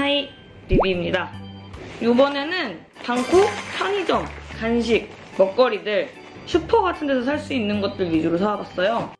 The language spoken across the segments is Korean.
Hi 리뷰입니다. 이번에는 방콕 편의점, 간식, 먹거리들, 슈퍼 같은 데서 살 수 있는 것들 위주로 사와봤어요.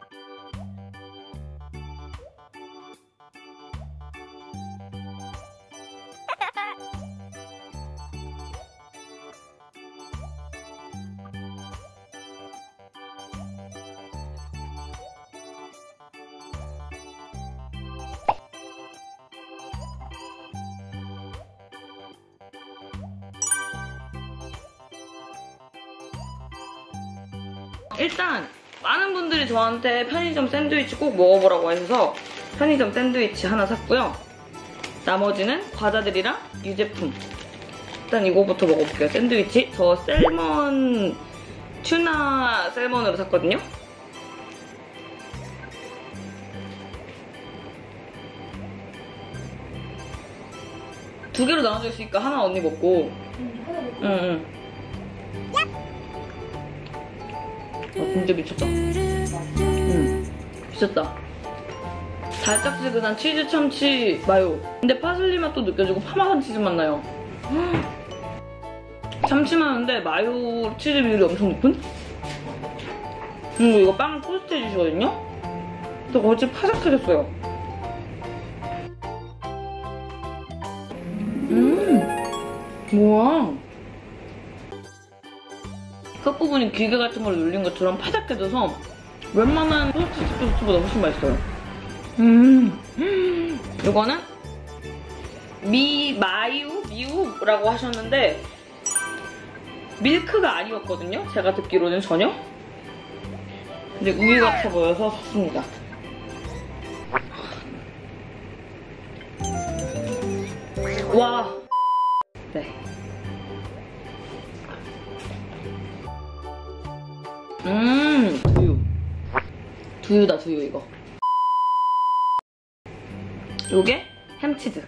일단 많은 분들이 저한테 편의점 샌드위치 꼭 먹어보라고 하셔서 편의점 샌드위치 하나 샀고요. 나머지는 과자들이랑 유제품. 일단 이거부터 먹어볼게요. 샌드위치. 저 셀먼, 튜나 셀먼으로 샀거든요. 두 개로 나눠져 있으니까 하나 언니 먹고. 응, 응. 아, 진짜 미쳤다. 음, 미쳤다. 달짝지근한 치즈 참치 마요. 근데 파슬리 맛도 느껴지고 파마산 치즈 맛 나요. 참치 맛인데 마요 치즈 비율이 엄청 높은? 그리고 이거 빵 토스트 해주시거든요? 그래서 거의 파삭해졌어요. 음, 뭐야. 끝부분이 기계 같은 걸 눌린 것처럼 파닥해져서 웬만한 토스트 토스트보다 훨씬 맛있어요. 음, 이거는 미, 마유? 미우라고 하셨는데 밀크가 아니었거든요? 제가 듣기로는 전혀. 근데 우유 같아 보여서 샀습니다. 와. 네. 음, 두유. 두유다, 두유, 이거. 요게 햄치즈.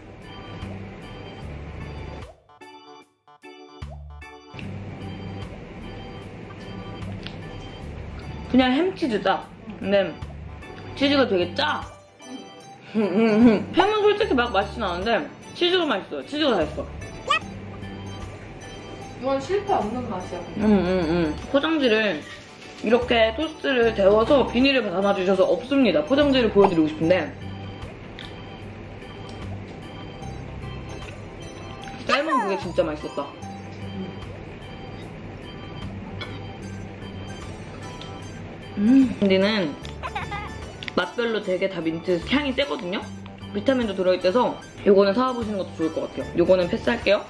그냥 햄치즈다. 근데 치즈가 되게 짜. 햄은 솔직히 막 맛있진 않은데 치즈가 맛있어요. 치즈가 다 있어. 이건 실패 없는 맛이야. 음, 음, 음. 포장지를 이렇게 토스트를 데워서 비닐에 담아주셔서 없습니다. 포장지를 보여드리고 싶은데 쌀먹 그게 진짜 맛있었다. 음, 얘네는 맛별로 되게 다 민트 향이 세거든요? 비타민도 들어있대서 요거는 사와보시는 것도 좋을 것 같아요. 요거는 패스할게요.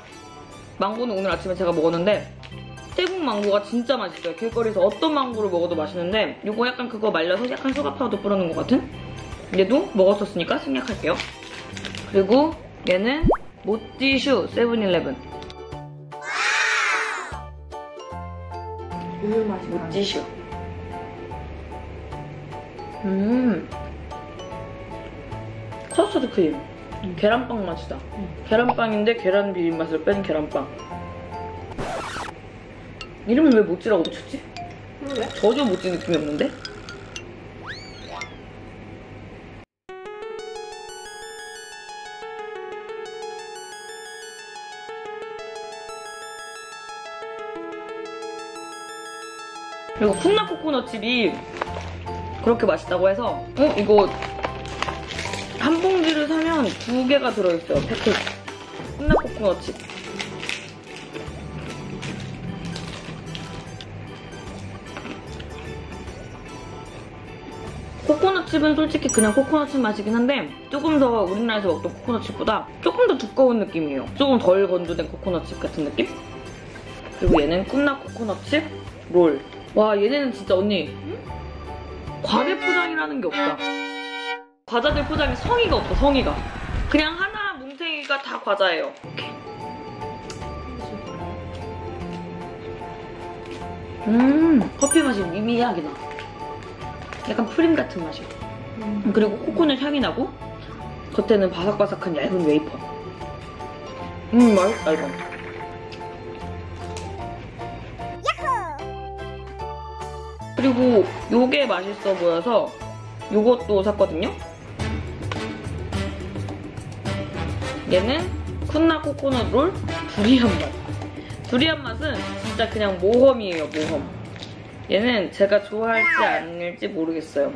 망고는 오늘 아침에 제가 먹었는데 태국 망고가 진짜 맛있어요. 길거리에서 어떤 망고를 먹어도 맛있는데 이거 약간 그거 말려서 약간 sugar powder 뿌려놓은 것 같은? 얘도 먹었었으니까 생략할게요. 그리고 얘는 모찌슈 세븐일레븐 우유 맛이. 모찌슈 음 커스터드 크림 음. 계란빵 맛이다 음. 계란빵인데 계란 비빔 맛을 뺀 계란빵 이름은 왜 모찌라고 붙였지? 그래? 전혀 모찌 느낌이 없는데? 그리고 푸나 코코넛칩이 그렇게 맛있다고 해서 어? 이거 한 봉지를 사면 두 개가 들어있어요 패키지 푸나 코코넛칩 코코넛칩은 솔직히 그냥 코코넛칩 맛이긴 한데 조금 더 우리나라에서 먹던 코코넛칩보다 조금 더 두꺼운 느낌이에요. 조금 덜 건조된 코코넛칩 같은 느낌? 그리고 얘는 꿈나 코코넛칩 롤. 와 얘네는 진짜 언니 과대 포장이라는 게 없다. 과자들 포장에 성의가 없어 성의가. 그냥 하나 뭉탱이가 다 과자예요. 이렇게. 음 커피 맛이 미미하게 나. 약간 프림 같은 맛이야. 음. 그리고 코코넛 향이 나고 겉에는 바삭바삭한 얇은 웨이퍼. 음 맛있다 이거. 그리고 요게 맛있어 보여서 요것도 샀거든요. 얘는 쿤나 코코넛 롤 두리안 맛. 두리안 맛은 진짜 그냥 모험이에요, 모험. 얘는 제가 좋아할지 아닐지 모르겠어요.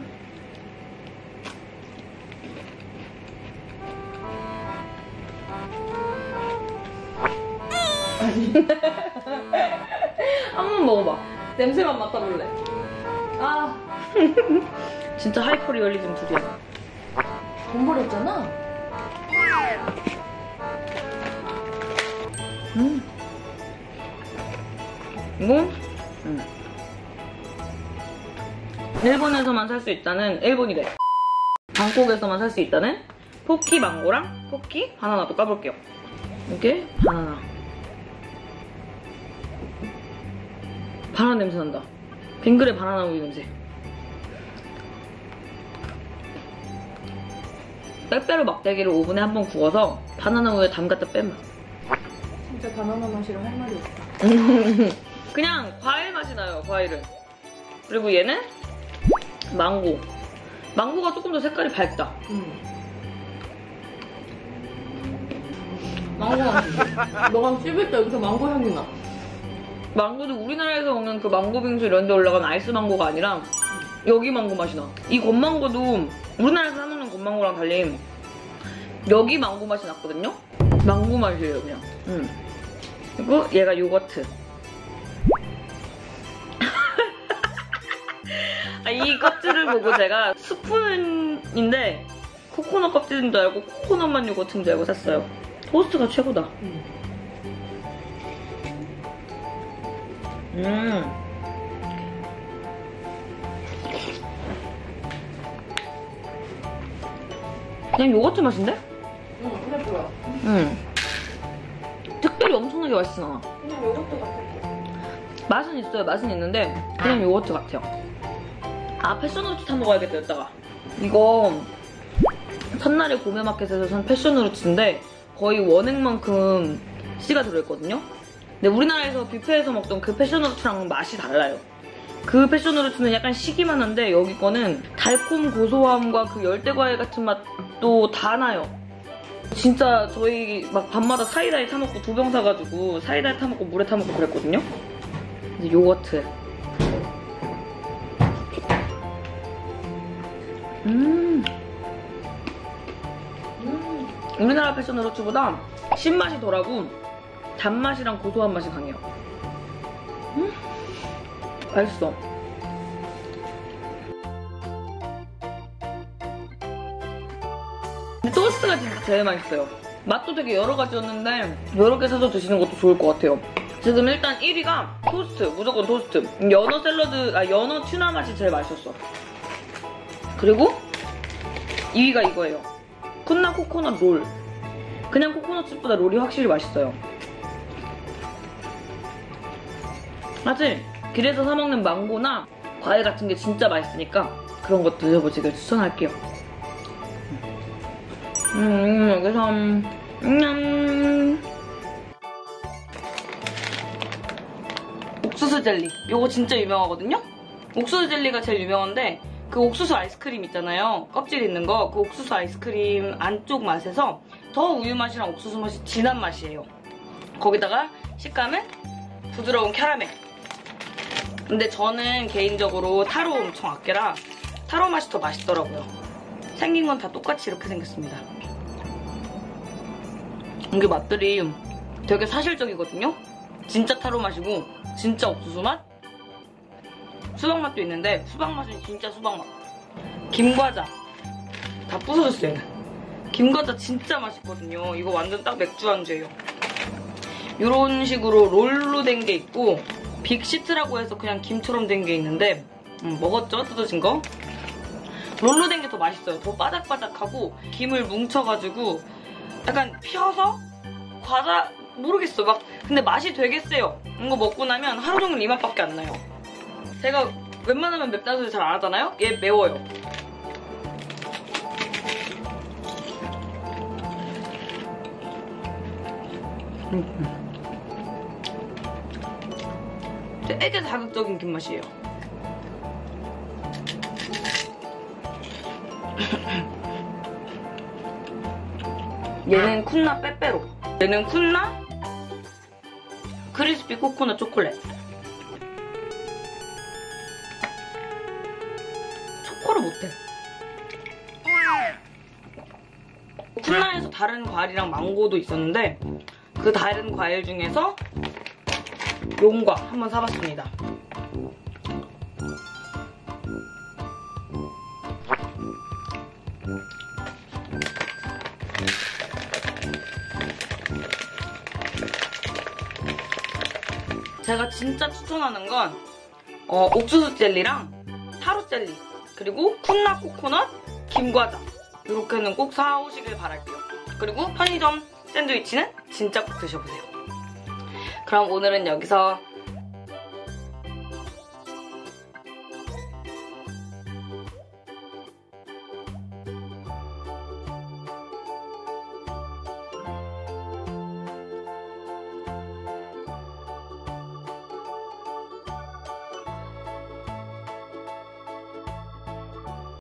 한 번 먹어봐. 냄새만 맡아볼래. 아. 진짜 하이퍼 리얼리즘 두리안. 돈 버렸잖아? 음. 이거? 음. 일본에서만 살 수 있다는, 일본이래. 방콕에서만 살 수 있다는 포키 망고랑 포키 바나나도 까볼게요. 이게 바나나. 바나나 냄새 난다. 빙그레 바나나 우유 냄새. 빼빼로 막대기를 오븐에 한 번 구워서 바나나 우유에 담갔다 뺀 맛. 진짜 바나나 맛이랑 할 말이 없다. 그냥 과일 맛이 나요, 과일은. 그리고 얘는 망고. 망고가 조금 더 색깔이 밝다. 응. 망고 맛이지. 너가 씹을 때 여기서 망고 향이 나. 망고도 우리나라에서 먹는 그 망고 빙수 이런 데 올라간 아이스 망고가 아니라 여기 망고 맛이 나. 이 건망고도 우리나라에서 사 먹는 건망고랑 달리 여기 망고 맛이 났거든요? 망고 맛이에요, 그냥. 음. 그리고 얘가 요거트. 아, 이 껍질을 보고 제가 스푼인데 코코넛 껍질인 줄 알고 코코넛만 요거트인 줄 알고 샀어요. 토스트가 최고다. 응. 음. 그냥 요거트 맛인데? 응, 그래 보여. 응. 특별히 엄청나게 맛있진 않아. 그냥 요것도 같아. 맛은 있어요. 맛은 있는데 그냥 요거트 같아요. 아 패션후르츠 타 먹어야겠다 이따가. 이거 첫날에 고메마켓에서 산 패션후르츠인데 거의 원액만큼 씨가 들어있거든요. 근데 우리나라에서 뷔페에서 먹던 그 패션후르츠랑 맛이 달라요. 그 패션후르츠는 약간 시기만 한데 여기 거는 달콤 고소함과 그 열대과일 같은 맛도 다 나요. 진짜 저희 막 밤마다 사이다에 타먹고 두 병 사가지고 사이다에 타먹고 물에 타먹고 그랬거든요. 이제 요거트. 음. 음. 우리나라 패션 후르츠보다 신맛이 덜하고 단맛이랑 고소한 맛이 강해요. 음. 맛있어. 토스트가 진짜 제일 맛있어요. 맛도 되게 여러 가지였는데 여러 개 사서 드시는 것도 좋을 것 같아요. 지금 일단 1위가 토스트, 무조건 토스트. 연어 샐러드, 아 연어 튜나 맛이 제일 맛있었어. 그리고 2위가 이거예요. 쿤나 코코넛 롤. 그냥 코코넛칩보다 롤이 확실히 맛있어요. 사실 길에서 사 먹는 망고나 과일 같은 게 진짜 맛있으니까 그런 거 드셔보시길 추천할게요. 음, 여기서 음, 옥수수 젤리. 요거 진짜 유명하거든요? 옥수수 젤리가 제일 유명한데 그 옥수수 아이스크림 있잖아요. 껍질 있는 거. 그 옥수수 아이스크림 안쪽 맛에서 더 우유 맛이랑 옥수수 맛이 진한 맛이에요. 거기다가 식감은 부드러운 캐러멜. 근데 저는 개인적으로 타로 엄청 아껴라 타로 맛이 더 맛있더라고요. 생긴 건 다 똑같이 이렇게 생겼습니다. 이게 맛들이 되게 사실적이거든요? 진짜 타로 맛이고 진짜 옥수수 맛? 수박 맛도 있는데 수박 맛은 진짜 수박 맛. 김과자 다 부서졌어요. 김과자 진짜 맛있거든요. 이거 완전 딱 맥주 안주예요. 이런 식으로 롤로 된 게 있고 빅시트라고 해서 그냥 김처럼 된 게 있는데 음, 먹었죠? 뜯어진 거? 롤로 된 게 더 맛있어요. 더 바삭바삭하고 김을 뭉쳐가지고 약간 펴서 과자 모르겠어 막 근데 맛이 되게 세요. 이거 먹고 나면 하루 종일 이 맛밖에 안 나요. 제가 웬만하면 맵다는 소리 잘 안 하잖아요? 얘 매워요. 되게 자극적인 김맛이에요. 얘는 쿤나 빼빼로. 얘는 쿤나 크리스피 코코넛 초콜릿. 초코를 못해. 쿤나에서 다른 과일이랑 망고도 있었는데 그 다른 과일 중에서 용과 한번 사봤습니다. 제가 진짜 추천하는 건 어, 옥수수 젤리랑 타로 젤리 그리고 쿤나 코코넛 김과자 이렇게는 꼭 사오시길 바랄게요. 그리고 편의점 샌드위치는 진짜 꼭 드셔보세요. 그럼 오늘은 여기서